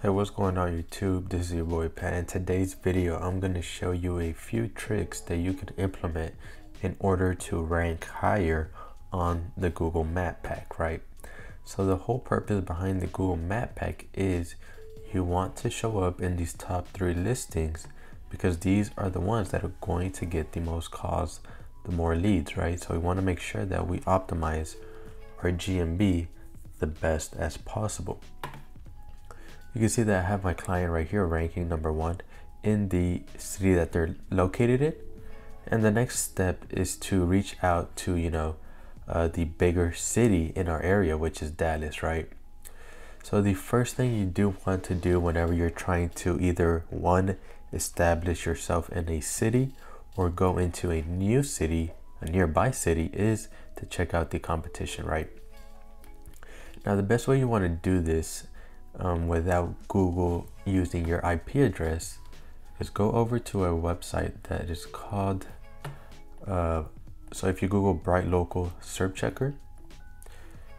Hey, what's going on YouTube? This is your boy Pat. In today's video, I'm going to show you a few tricks that you can implement in order to rank higher on the Google Map Pack, right? So the whole purpose behind the Google Map Pack is you want to show up in these top three listings because these are the ones that are going to get the most calls, the more leads, right? So we want to make sure that we optimize our GMB the best as possible. You can see that I have my client right here ranking number one in the city that they're located in. And the next step is to reach out to, you know, uh, the bigger city in our area, which is Dallas, right? So the first thing you do want to do whenever you're trying to either one, establish yourself in a city or go into a new city, a nearby city is to check out the competition, right? Now the best way you want to do this um, without Google using your IP address is go over to a website that is called, uh, so if you Google BrightLocal SERP Checker,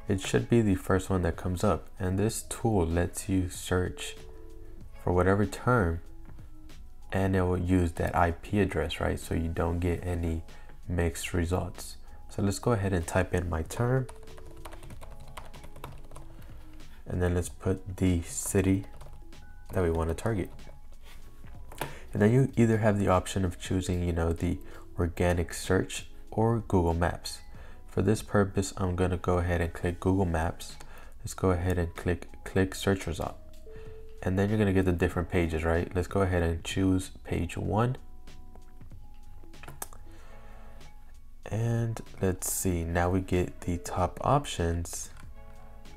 it should be the first one that comes up. And this tool lets you search for whatever term and it will use that IP address, right? So you don't get any mixed results. So let's go ahead and type in my term and then let's put the city that we want to target. And then you either have the option of choosing, you know, the organic search or Google Maps. For this purpose, I'm going to go ahead and click Google Maps. Let's go ahead and click click search result. And then you're going to get the different pages, right? Let's go ahead and choose page one. And let's see, now we get the top options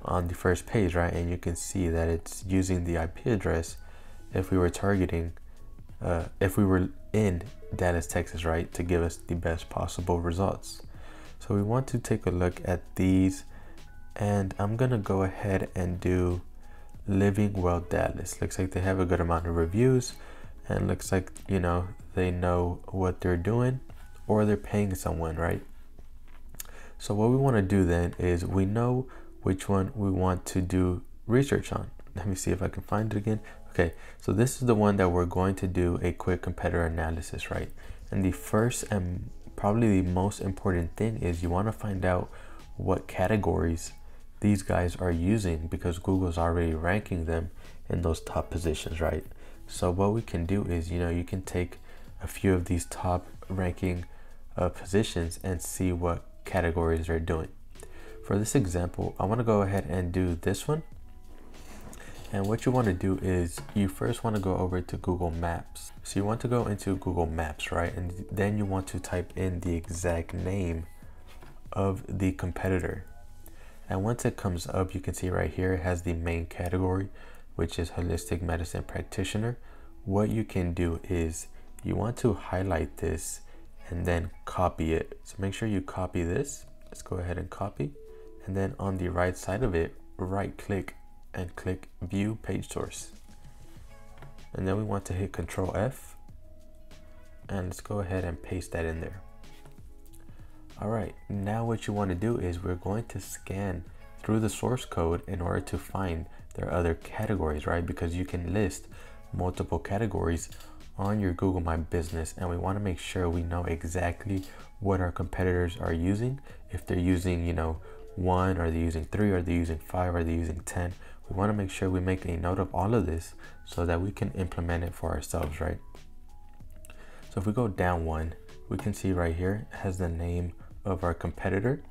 on the first page, right? And you can see that it's using the IP address if we were targeting, uh, if we were in Dallas, Texas, right? To give us the best possible results. So we want to take a look at these and I'm gonna go ahead and do Living Well Dallas. Looks like they have a good amount of reviews and looks like, you know, they know what they're doing or they're paying someone, right? So what we wanna do then is we know which one we want to do research on. Let me see if I can find it again. Okay, so this is the one that we're going to do a quick competitor analysis, right? And the first and probably the most important thing is you want to find out what categories these guys are using because Google's already ranking them in those top positions, right? So what we can do is, you know, you can take a few of these top ranking uh, positions and see what categories they're doing. For this example, I want to go ahead and do this one. And what you want to do is you first want to go over to Google Maps. So you want to go into Google Maps, right? And then you want to type in the exact name of the competitor. And once it comes up, you can see right here, it has the main category, which is holistic medicine practitioner. What you can do is you want to highlight this and then copy it. So make sure you copy this. Let's go ahead and copy and then on the right side of it right click and click view page source. And then we want to hit control F. And let's go ahead and paste that in there. All right now what you want to do is we're going to scan through the source code in order to find their other categories right? Because you can list multiple categories on your Google My Business and we want to make sure we know exactly what our competitors are using. If they're using you know one, are they using three, are they using five, are they using 10? We want to make sure we make a note of all of this so that we can implement it for ourselves, right? So if we go down one, we can see right here, it has the name of our competitor,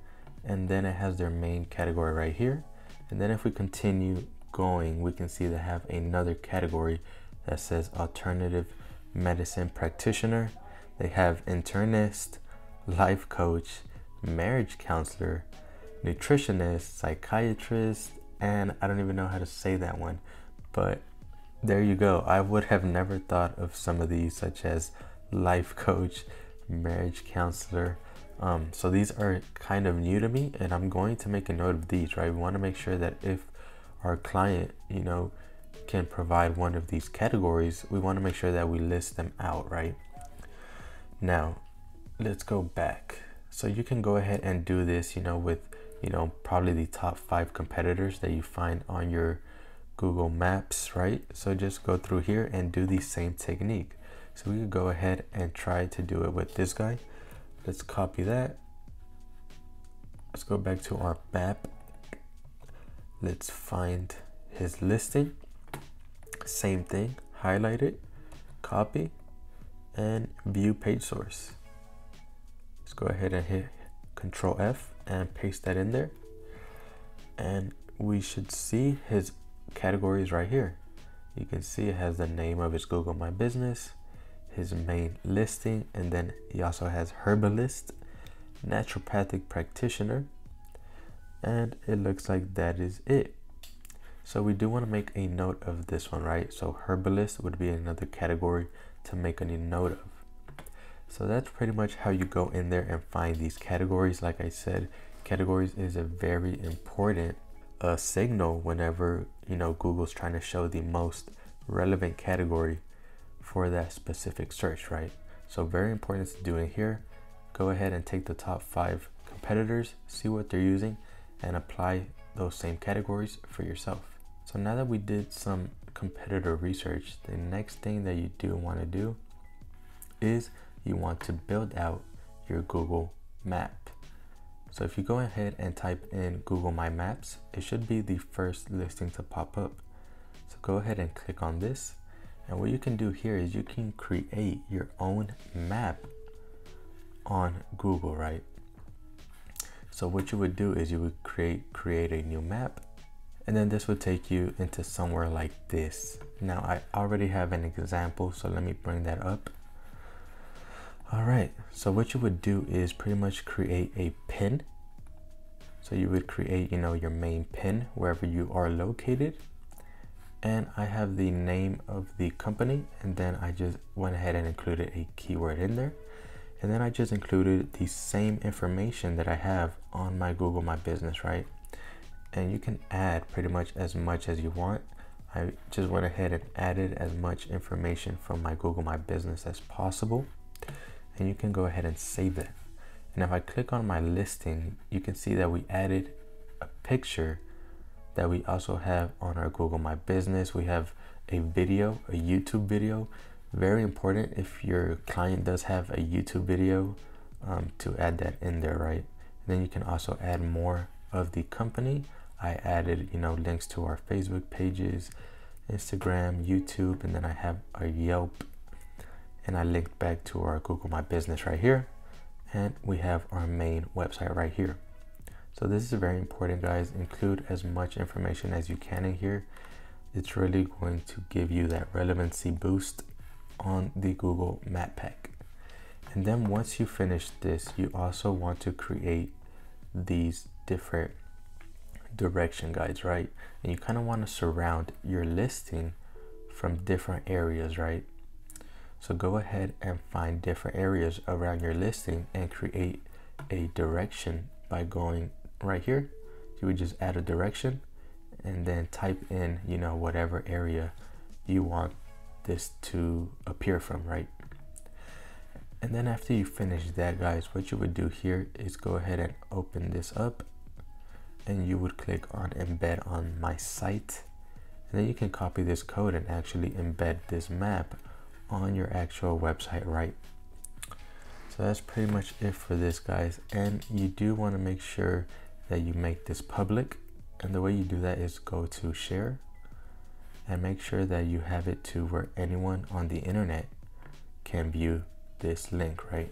and then it has their main category right here. And then if we continue going, we can see they have another category that says alternative medicine practitioner. They have internist, life coach, marriage counselor, nutritionist, psychiatrist, and I don't even know how to say that one. But there you go. I would have never thought of some of these, such as life coach, marriage counselor. Um, so these are kind of new to me, and I'm going to make a note of these, right? We want to make sure that if our client, you know, can provide one of these categories, we want to make sure that we list them out, right? Now, let's go back. So you can go ahead and do this, you know, with you know, probably the top five competitors that you find on your Google Maps, right? So just go through here and do the same technique. So we could go ahead and try to do it with this guy. Let's copy that. Let's go back to our map. Let's find his listing. Same thing, highlight it, copy, and view page source. Let's go ahead and hit Control F and paste that in there. And we should see his categories right here. You can see it has the name of his Google My Business, his main listing, and then he also has herbalist, naturopathic practitioner, and it looks like that is it. So we do want to make a note of this one, right? So herbalist would be another category to make a note of. So that's pretty much how you go in there and find these categories. Like I said, categories is a very important uh, signal whenever you know Google's trying to show the most relevant category for that specific search, right? So very important to do in here. Go ahead and take the top five competitors, see what they're using, and apply those same categories for yourself. So now that we did some competitor research, the next thing that you do want to do is you want to build out your Google map. So if you go ahead and type in Google My Maps, it should be the first listing to pop up. So go ahead and click on this. And what you can do here is you can create your own map on Google, right? So what you would do is you would create create a new map and then this would take you into somewhere like this. Now I already have an example, so let me bring that up. All right, so what you would do is pretty much create a pin. So you would create, you know, your main pin wherever you are located. And I have the name of the company and then I just went ahead and included a keyword in there. And then I just included the same information that I have on my Google My Business, right? And you can add pretty much as much as you want. I just went ahead and added as much information from my Google My Business as possible. And you can go ahead and save that. And if I click on my listing, you can see that we added a picture that we also have on our Google My Business. We have a video, a YouTube video very important if your client does have a YouTube video um, to add that in there, right? And then you can also add more of the company. I added, you know, links to our Facebook pages, Instagram, YouTube, and then I have a Yelp. And I linked back to our Google My Business right here. And we have our main website right here. So this is very important, guys. Include as much information as you can in here. It's really going to give you that relevancy boost on the Google Map Pack. And then once you finish this, you also want to create these different direction guides, right? And you kind of want to surround your listing from different areas, right? So go ahead and find different areas around your listing and create a direction by going right here. You would just add a direction and then type in, you know, whatever area you want this to appear from, right? And then after you finish that, guys, what you would do here is go ahead and open this up and you would click on embed on my site. And then you can copy this code and actually embed this map on your actual website, right? So that's pretty much it for this, guys. And you do want to make sure that you make this public. And the way you do that is go to share and make sure that you have it to where anyone on the internet can view this link, right?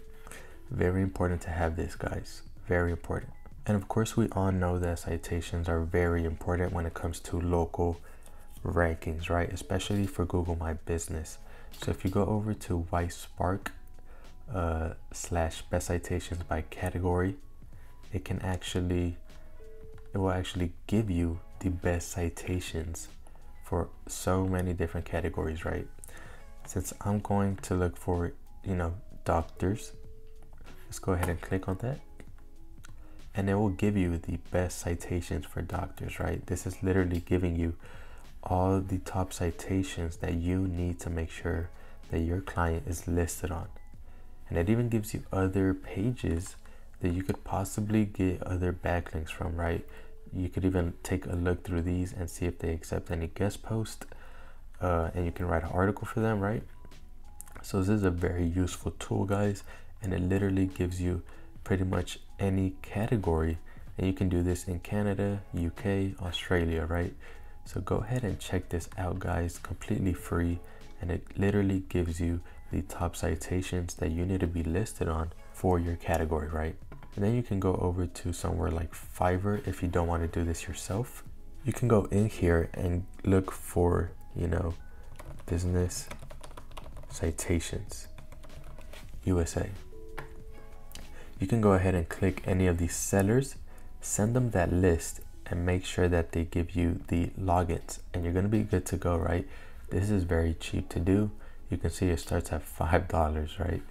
Very important to have this, guys. Very important. And of course, we all know that citations are very important when it comes to local rankings, right? Especially for Google My Business. So if you go over to Whitespark uh, slash best citations by category, it can actually, it will actually give you the best citations for so many different categories, right? Since I'm going to look for, you know, doctors, let's go ahead and click on that. And it will give you the best citations for doctors, right? This is literally giving you all the top citations that you need to make sure that your client is listed on. And it even gives you other pages that you could possibly get other backlinks from, right? You could even take a look through these and see if they accept any guest post. Uh, and you can write an article for them, right? So this is a very useful tool, guys, and it literally gives you pretty much any category. And you can do this in Canada, UK, Australia, right? So go ahead and check this out, guys, completely free. And it literally gives you the top citations that you need to be listed on for your category, right? And then you can go over to somewhere like Fiverr if you don't want to do this yourself. You can go in here and look for, you know, business citations USA. You can go ahead and click any of these sellers, send them that list and make sure that they give you the logins and you're going to be good to go, right? This is very cheap to do. You can see it starts at $5, right?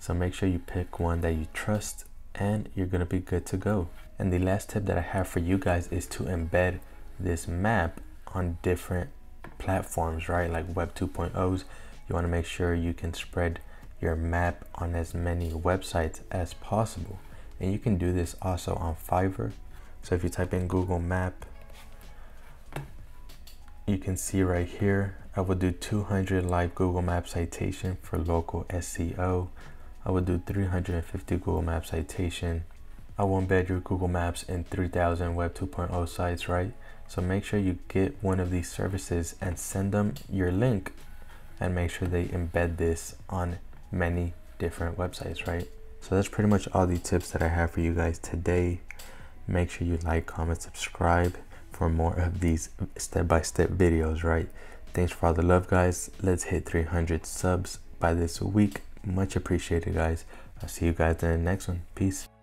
So make sure you pick one that you trust and you're going to be good to go. And the last tip that I have for you guys is to embed this map on different platforms, right? Like Web 2.0s. You want to make sure you can spread your map on as many websites as possible. And you can do this also on Fiverr. So if you type in Google Map, you can see right here, I will do 200 live Google Map citation for local SEO. I will do 350 Google Map citation. I will embed your Google Maps in 3000 Web 2.0 sites, right? So make sure you get one of these services and send them your link and make sure they embed this on many different websites, right? So that's pretty much all the tips that I have for you guys today. Make sure you like, comment, subscribe for more of these step-by-step -step videos, right? Thanks for all the love, guys. Let's hit 300 subs by this week. Much appreciated, guys. I'll see you guys in the next one. Peace.